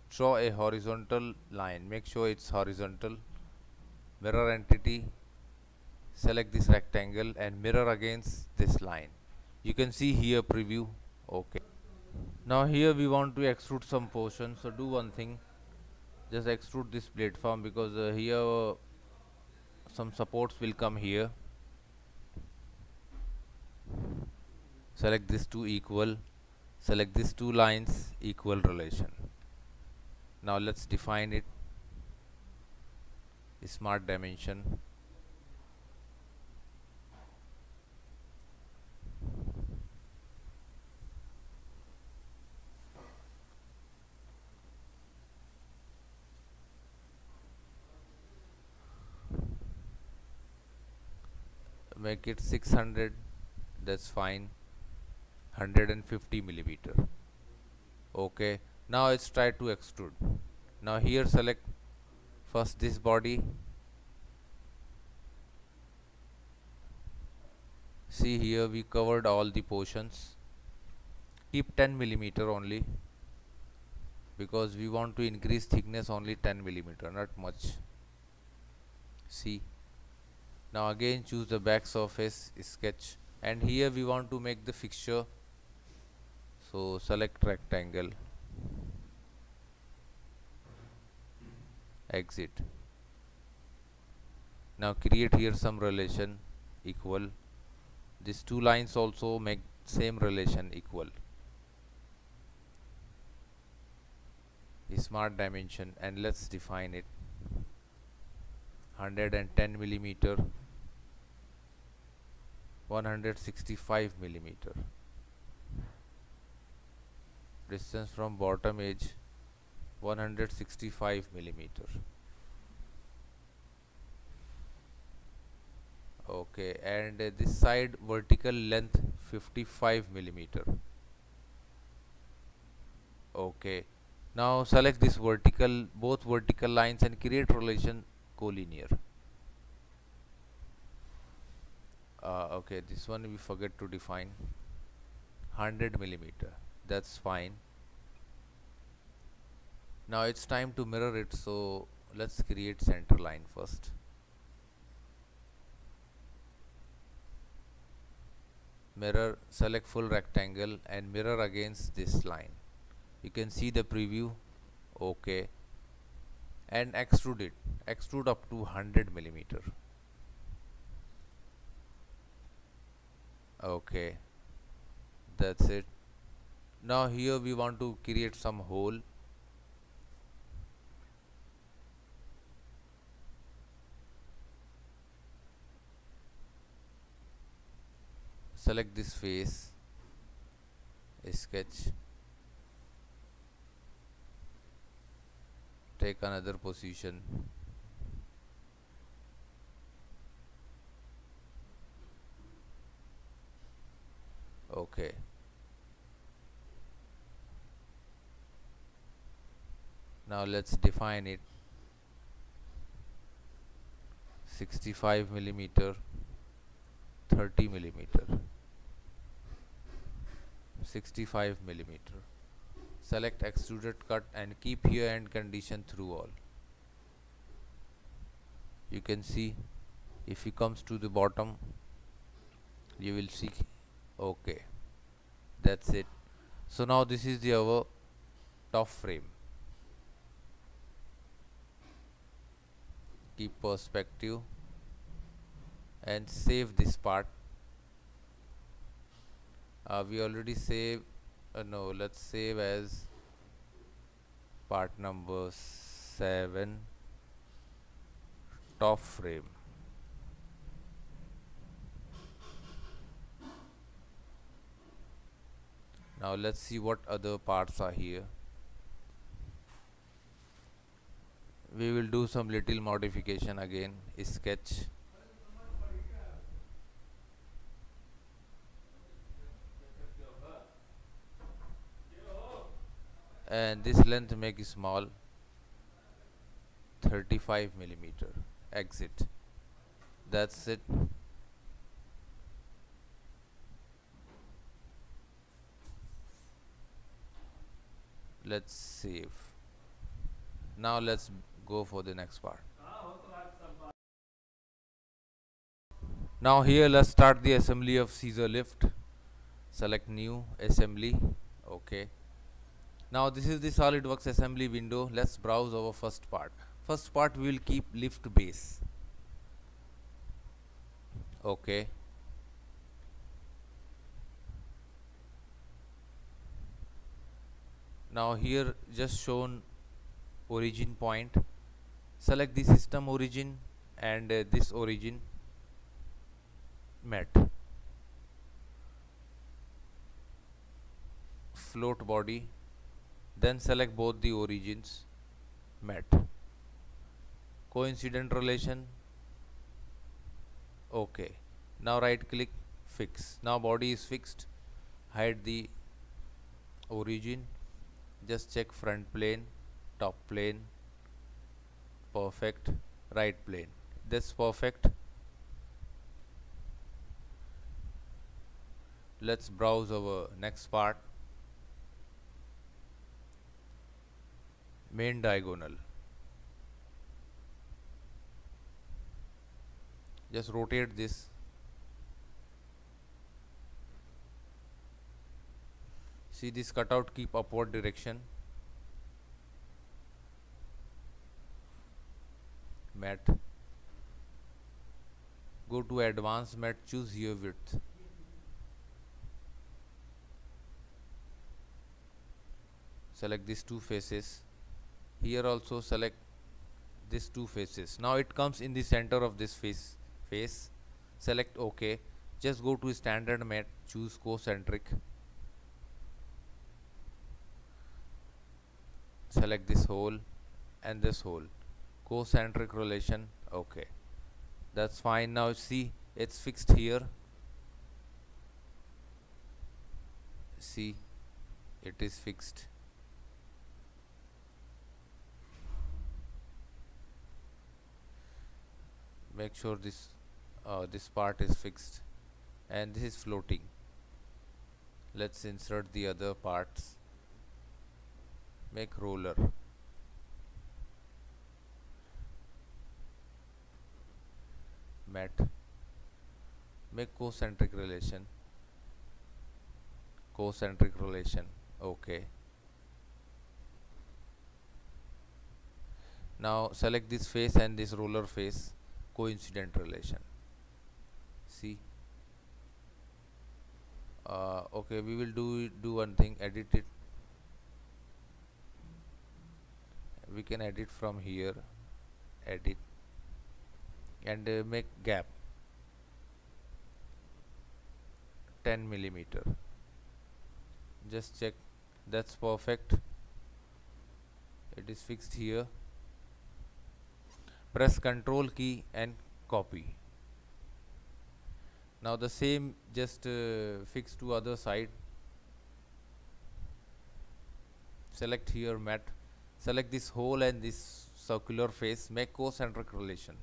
Draw a horizontal line make sure it's horizontal. Mirror entity select this rectangle and mirror against this line. You can see here preview okay now here we want to extrude some portion so do one thing. Just extrude this platform because uh, here uh, some supports will come here. Select this two equal select these two lines equal relation. Now let's define it. Smart dimension make it 600 that's fine. 150 millimeter. Okay now let's try to extrude. Now here select first this body. See here we covered all the portions. Keep 10 millimeter only because we want to increase thickness only 10 millimeter not much. See now again choose the back surface sketch. And here we want to make the fixture. So select rectangle. Exit. Now create here some relation equal. These two lines also make same relation equal. Smart dimension and let's define it. 110 millimeter 165 millimeter. Distance from bottom edge 165 millimeter. Okay and uh, this side vertical length 55 millimeter. Okay now select this vertical both vertical lines and create relation collinear uh, okay this one we forget to define. 100 millimeter that's fine. Now it's time to mirror it so let's create center line first. Mirror select full rectangle and mirror against this line. You can see the preview okay. And extrude it extrude up to 100 millimeter okay. That's it. Now here we want to create some hole. Select this face. Sketch. Take another position okay. Now let's define it. 65 millimeter 30 millimeter. 65 millimeter. Select extruded cut and keep here end condition through all. You can see if he comes to the bottom you will see okay. That's it. So now this is the our top frame. Keep perspective and save this part. Uh, we already save uh, no let's save as part number 7 top frame now let's see what other parts are here. We will do some little modification again sketch. And this length make small 35 millimeter exit. That's it let's save now let's go for the next part. Now here let's start the assembly of scissor lift. Select new assembly. Okay. Now this is the SolidWorks assembly window. Let's browse our first part. First part we will keep lift base. Okay now here just shown origin point. Select the system origin and uh, this origin met. Float body. Then select both the origins met. Coincident relation. Okay. Now right click fix. Now body is fixed. Hide the origin just check front plane top plane perfect right plane. This perfect. Let's browse our next part. Main diagonal. Just rotate this see this cutout keep upward direction. Mat. Go to advanced mat choose here width. Select these two faces. Here also select these two faces. Now it comes in the center of this face face. Select ok. Just go to standard mat choose concentric select this hole and this hole. Concentric relation okay. That's fine. Now see it's fixed here. See it is fixed. Make sure this uh, this part is fixed. And this is floating. Let's insert the other parts make roller mat make concentric relation. Concentric relation. Okay. Now select this face and this roller face. Coincident relation. See? Uh, okay we will do do one thing. Edit it we can edit from here edit and uh, make gap. 10 millimeter. Just check. That's perfect. It is fixed here. Press control key and copy. Now the same just uh, fix to other side. Select here mat select this hole and this circular face make concentric relation.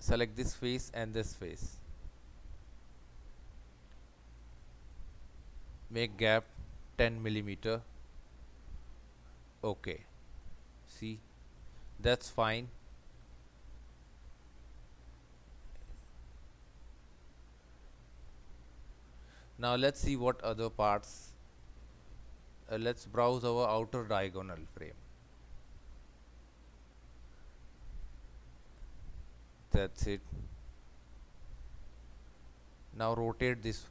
Select this face and this face. Make gap 10 millimeter. Okay. See? That's fine. Now let's see what other parts uh, let's browse our outer diagonal frame. That's it. Now rotate this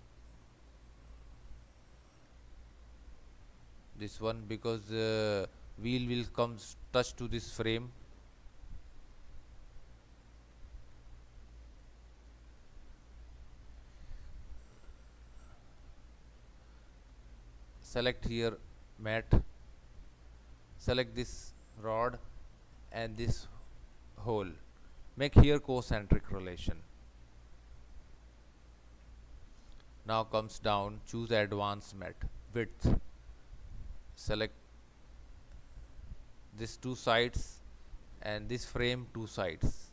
this one because the wheel will come touch to this frame. Select here mat select this rod and this hole. Make here concentric relation. Now comes down choose advanced mat width. Select this two sides and this frame two sides.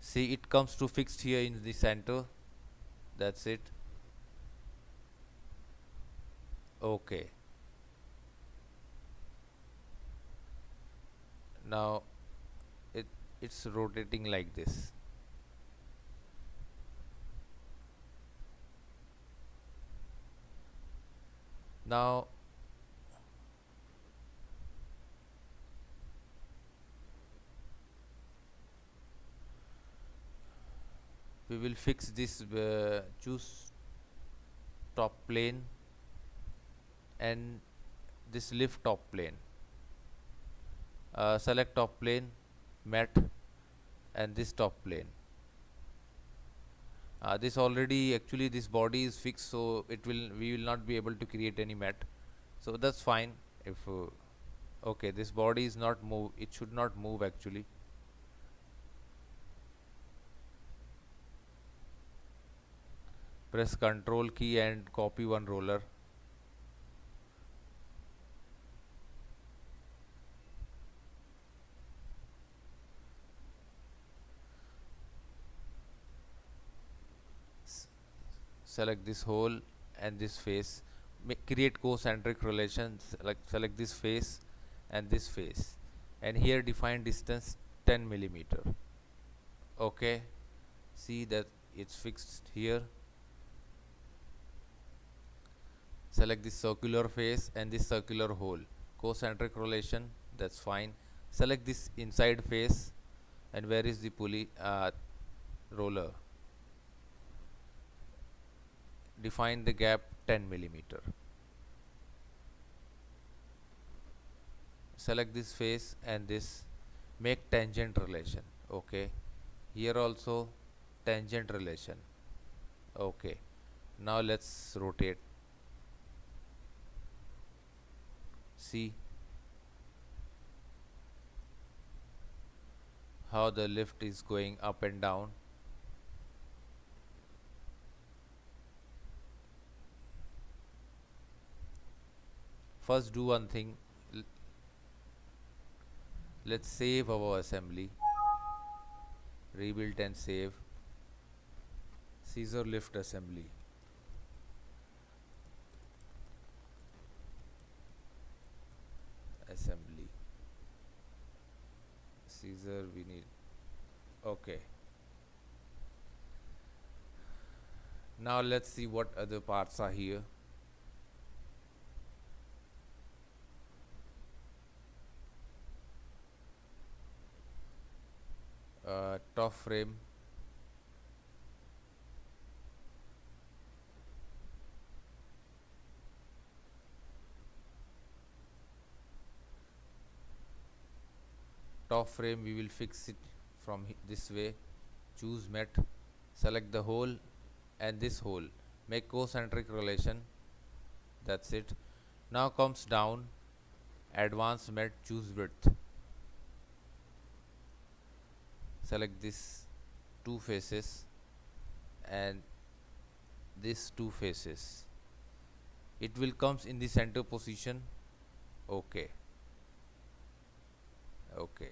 See it comes to fixed here in the center. That's it. Okay now it it's rotating like this. Now we will fix this uh, choose top plane and this lift top plane uh, select top plane mat and this top plane. Uh, this already actually this body is fixed so it will we will not be able to create any mat so that's fine. If uh, okay this body is not move it should not move actually. Press control key and copy one roller select this hole and this face Ma create concentric relations like select this face and this face. And here define distance 10 millimeter. Okay? See that it's fixed here. Select this circular face and this circular hole. Concentric relation that's fine. Select this inside face. And where is the pulley uh, roller define the gap 10 millimeter. Select this face and this make tangent relation okay? Here also tangent relation okay? Now let's rotate. See how the lift is going up and down first do one thing. Let's save our assembly. Rebuild and save. Scissor lift assembly. Assembly. Scissor we need. Okay. Now let's see what other parts are here uh, top frame. Top frame we will fix it from this way. Choose mat select the hole and this hole. Make concentric relation. That's it. Now comes down. Advanced mat choose width select this two faces and this two faces. It will comes in the center position. Okay. Okay.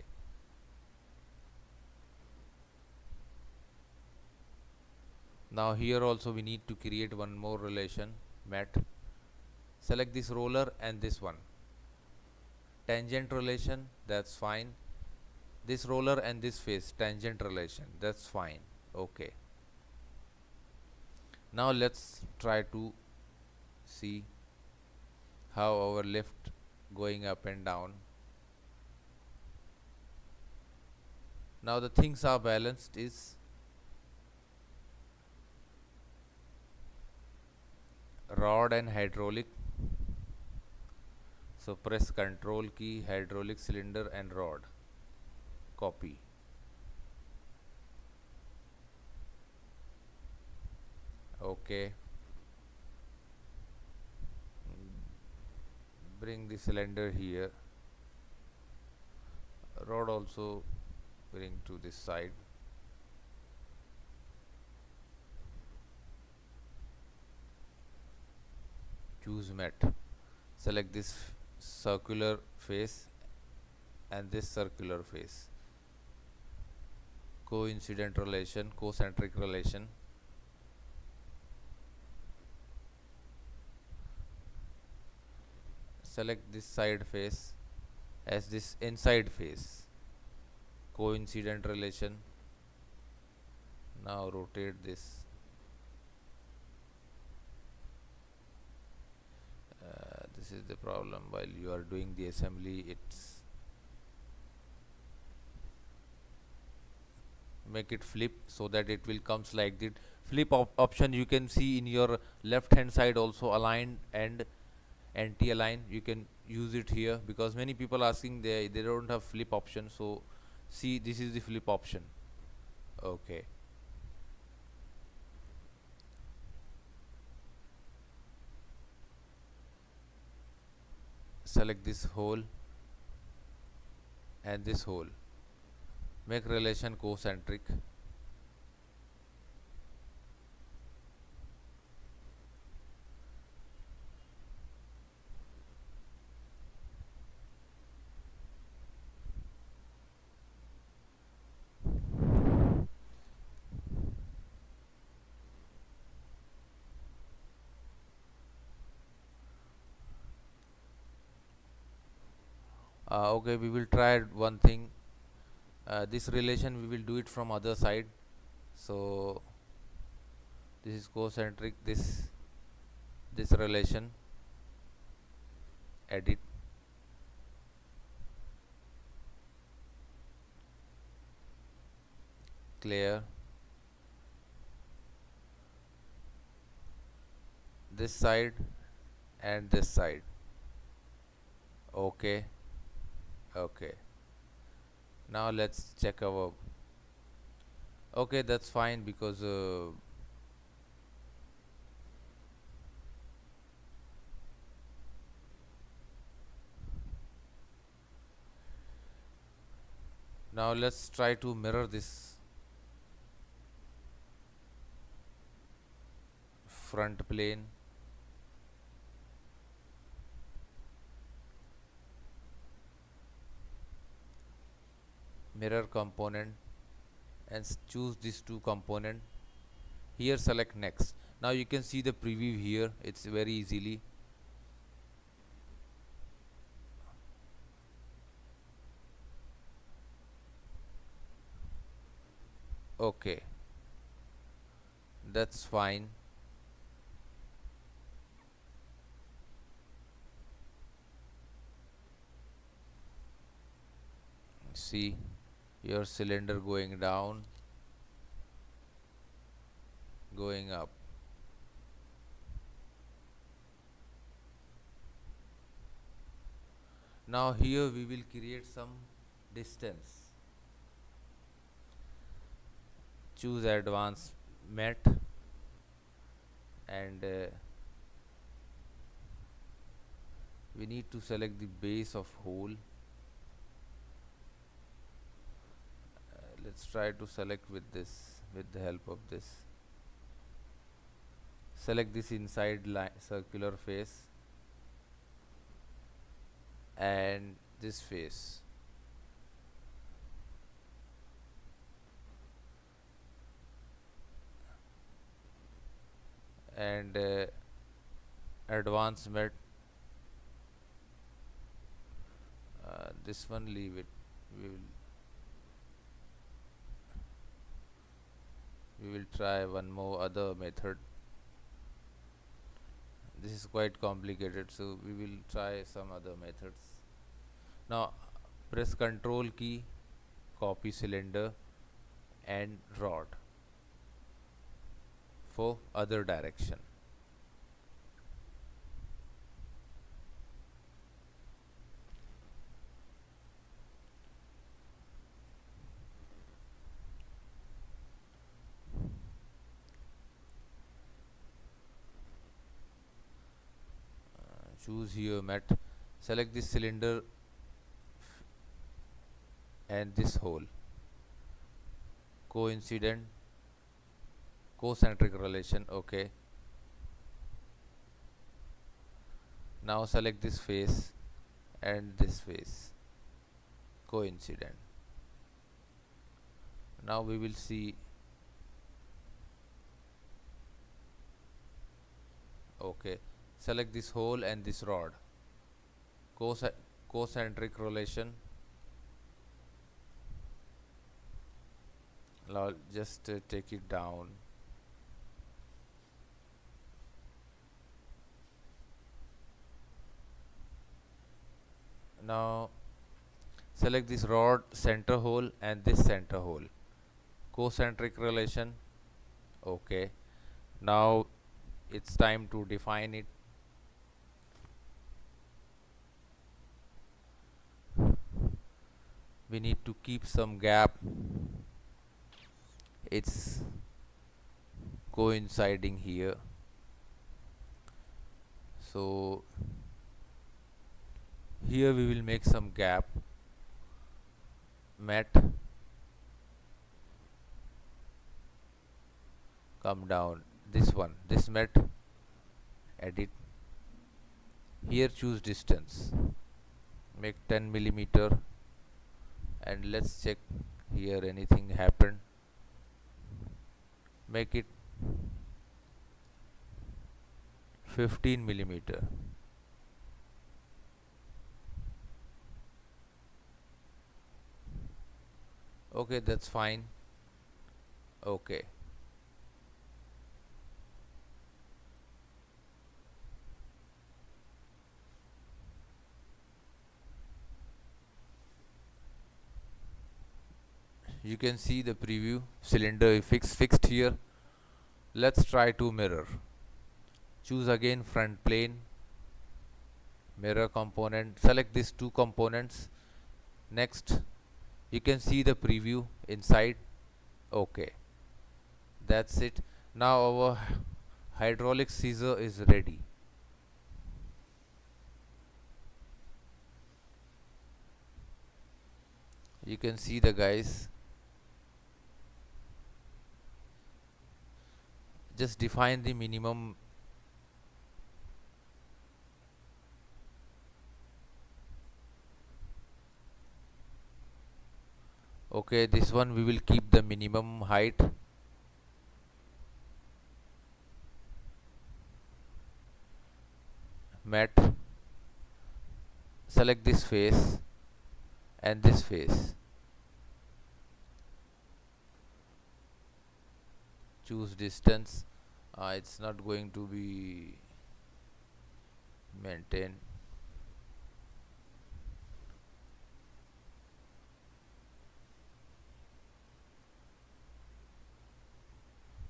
Now here also we need to create one more relation mat. Select this roller and this one. Tangent relation that's fine this roller and this face tangent relation that's fine okay. Now let's try to see how our lift going up and down. Now the things are balanced is rod and hydraulic. So press control key hydraulic cylinder and rod copy. Okay. Bring the cylinder here. Rod also bring to this side. Choose mat. Select this circular face and this circular face coincident relation concentric relation? Select this side face as this inside face coincident relation. Now rotate this. Uh, this is the problem. While you are doing the assembly it's make it flip so that it will comes like this flip op option you can see in your left hand side also aligned and anti-align you can use it here because many people asking they they don't have flip option. So see this is the flip option. Okay. Select this hole and this hole make relation concentric uh, okay we will try one thing uh, this relation we will do it from other side. So this is concentric this this relation. Edit. Clear. This side and this side. Okay. Okay now let's check our okay that's fine because uh, now let's try to mirror this front plane mirror component and choose these two component. Here select next. Now you can see the preview here. It's very easily. Okay. That's fine. See your cylinder going down going up. Now here we will create some distance. Choose advanced mat and uh, we need to select the base of hole let's try to select with this with the help of this. Select this inside line circular face and this face. And uh, advanced mat uh, this one leave it. We will we will try one more other method. This is quite complicated so we will try some other methods. Now press control key copy cylinder and rod for other direction choose here mat select this cylinder and this hole. Coincident. Concentric relation okay. Now select this face and this face. Coincident. Now we will see. Okay select this hole and this rod. Concentric relation. Now just uh, take it down. Now select this rod center hole and this center hole. Concentric relation. Okay. Now it's time to define it we need to keep some gap. It's coinciding here. So here we will make some gap. Met. Come down. This one. This met. Edit. Here choose distance. Make 10 millimeter and let's check here anything happened. Make it 15 millimeter. Okay that's fine. Okay you can see the preview cylinder fix fixed here. Let's try to mirror. Choose again front plane mirror component select these two components. Next you can see the preview inside. Okay that's it. Now our hydraulic scissor is ready. You can see the guys just define the minimum okay this one we will keep the minimum height. Mat. Select this face and this face. Choose distance uh, it's not going to be maintained.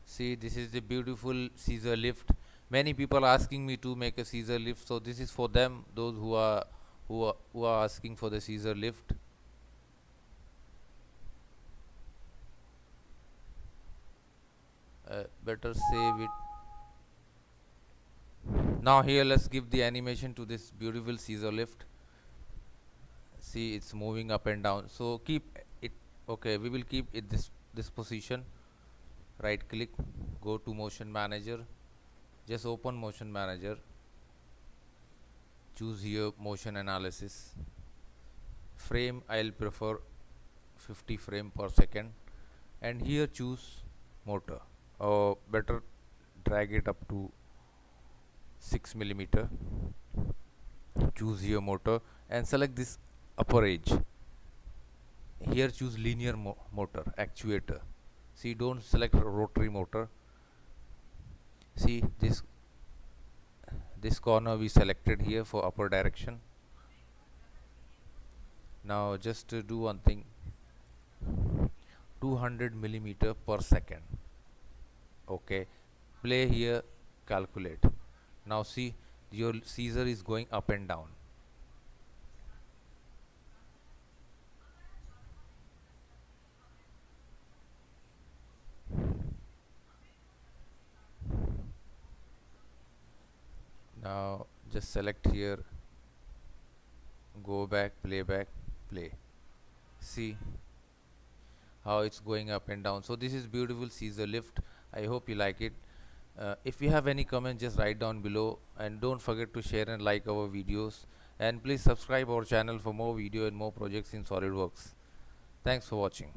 See this is the beautiful scissor lift. Many people are asking me to make a scissor lift so this is for them those who are who are, who are asking for the scissor lift uh, better save it. Now here let's give the animation to this beautiful scissor lift. See it's moving up and down. So keep it okay we will keep it this this position. Right click go to motion manager. Just open motion manager. Choose here motion analysis. Frame I'll prefer 50 frame per second. And here choose motor or better drag it up to 6 millimeter. Choose your motor and select this upper edge. Here choose linear mo motor actuator. See don't select rotary motor. See this this corner we selected here for upper direction. Now just to do one thing. 200 millimeter per second okay. Play here calculate. Now see your scissor is going up and down. Now just select here. Go back play back play. See how it's going up and down. So this is beautiful scissor lift I hope you like it. Uh, if you have any comment just write down below and don't forget to share and like our videos. And please subscribe our channel for more video and more projects in SolidWorks. Thanks for watching